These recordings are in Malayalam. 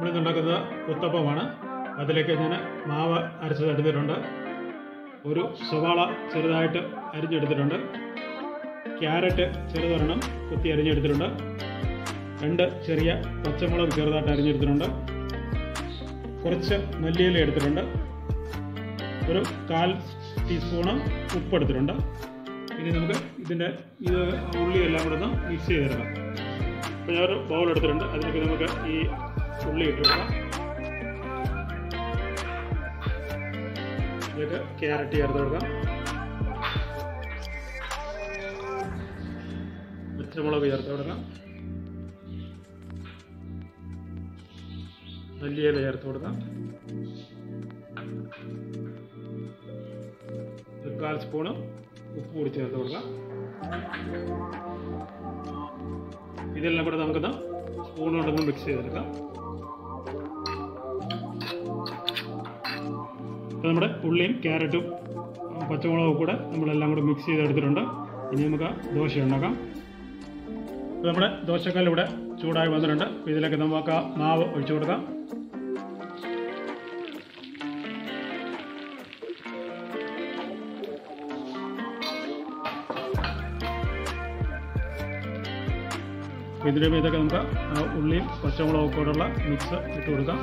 നമ്മളിന്ന് ഉണ്ടാക്കുന്നത് ഉത്തപ്പമാണ് അതിലേക്ക് ഞാൻ മാവ് അരച്ചത് എടുത്തിട്ടുണ്ട്. ഒരു സവാള ചെറുതായിട്ട് അരിഞ്ഞെടുത്തിട്ടുണ്ട്. ക്യാരറ്റ് ചെറുതൊരെണ്ണം കുത്തി അരിഞ്ഞെടുത്തിട്ടുണ്ട്. രണ്ട് ചെറിയ പച്ചമുളക് ചെറുതായിട്ട് അരിഞ്ഞെടുത്തിട്ടുണ്ട്. കുറച്ച് മല്ലിയില എടുത്തിട്ടുണ്ട്. ഒരു കാൽ ടീസ്പൂണ് ഉപ്പ് എടുത്തിട്ടുണ്ട് ഇനി നമുക്ക് ഇതിന്റെ ഇത് ഉള്ളി എല്ലാം കൂടെ ഒന്ന് മിക്സ് ചെയ്തെടുക്കാം. അപ്പോൾ ഞാനൊരു ബൗൾ എടുത്തിട്ടുണ്ട്. അതിലേക്ക് നമുക്ക് ഈ ഉള്ളി ഇട്ട് കൊടുക്കാം ഇതിലേക്ക് ക്യാരറ്റ് ചേർത്ത് കൊടുക്കാം. പച്ചമുളക് ചേർത്ത് കൊടുക്കാം. മല്ലിയില ചേർത്ത് കൊടുക്കാം. ഒരു കാൽ സ്പൂണ് ഉപ്പ് കൂടി ചേർത്ത് കൊടുക്കാം. ഇതെല്ലാം കൂടെ നമുക്കൊന്ന് സ്പൂൺ കൊണ്ടൊന്ന് മിക്സ് ചെയ്തെടുക്കാം. അപ്പോൾ നമ്മുടെ ഉള്ളിയും ക്യാരറ്റും പച്ചമുളകും കൂടെ നമ്മളെല്ലാം കൂടെ മിക്സ് ചെയ്തെടുത്തിട്ടുണ്ട്. ഇനി നമുക്ക് ദോശ ഉണ്ടാക്കാം. നമ്മുടെ ദോശക്കല്ലിവിടെ ചൂടായി വന്നിട്ടുണ്ട്. ഇതിലേക്ക് നമുക്ക് മാവ് ഒഴിച്ചു കൊടുക്കാം. ഇതിന്റെ മീതൊക്കെ നമുക്ക് ഉള്ളിയും പച്ചമുളകും കൂടെയുള്ള മിക്സ് ഇട്ട് കൊടുക്കാം.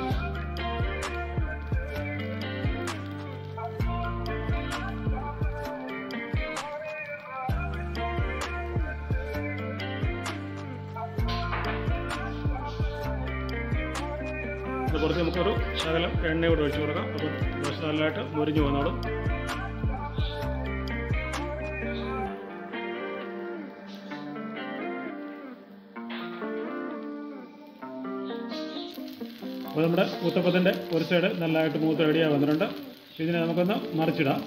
ഇത് കുറച്ച് നമുക്കൊരു ശകലം എണ്ണ കൂടെ ഒഴിച്ചു കൊടുക്കാം. അപ്പോൾ ദോശ നല്ലതായിട്ട് മുരിഞ്ഞു വന്നോളും. അപ്പോൾ നമ്മുടെ മുത്തപ്പത്തിന്റെ ഒരു സൈഡ് നല്ലതായിട്ട് മൂത്ത് റെഡിയായി വന്നിട്ടുണ്ട്. ഇതിനെ നമുക്കൊന്ന് മറിച്ചിടാം.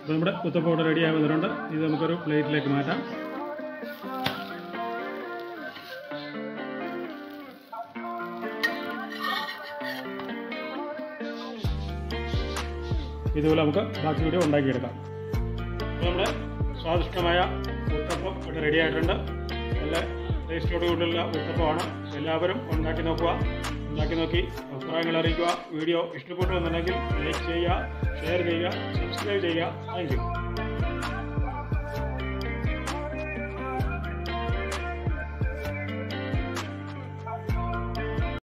അപ്പോൾ നമ്മുടെ ഉത്തപ്പം ഇവിടെ റെഡിയായി വന്നിട്ടുണ്ട്. ഇത് നമുക്കൊരു പ്ലേറ്റിലേക്ക് മാറ്റാം. ഇതുപോലെ നമുക്ക് ബാക്കി വീഡിയോ ഉണ്ടാക്കിയെടുക്കാം. നമ്മുടെ സ്വാദിഷ്ടമായ ഉത്തപ്പം ഇവിടെ റെഡി ആയിട്ടുണ്ട്. നല്ല ടേസ്റ്റോട് കൂടിയുള്ള ഉത്തപ്പമാണ് എല്ലാവരും ഉണ്ടാക്കി നോക്കുക. ഉണ്ടാക്കി നോക്കി അഭിപ്രായങ്ങൾ അറിയിക്കുക. വീഡിയോ ഇഷ്ടപ്പെട്ടു എന്നുണ്ടെങ്കിൽ ലൈക്ക് ചെയ്യുക ഷെയർ ചെയ്യുക സബ്സ്ക്രൈബ് ചെയ്യുക. താങ്ക്